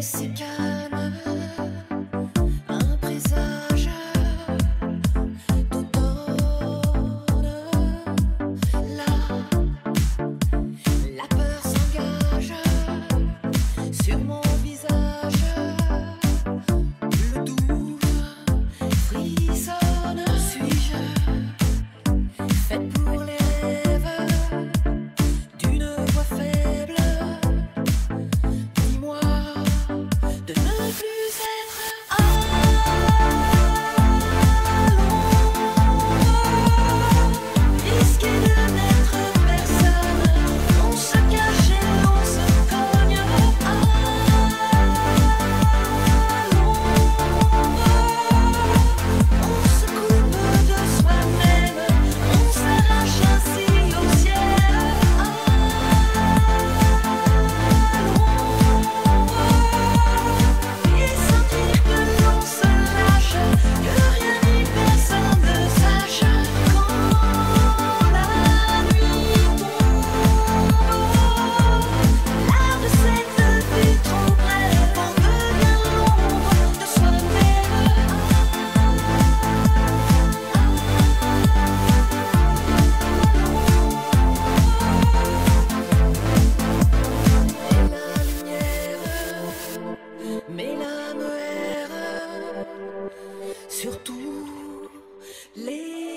Jessica. Live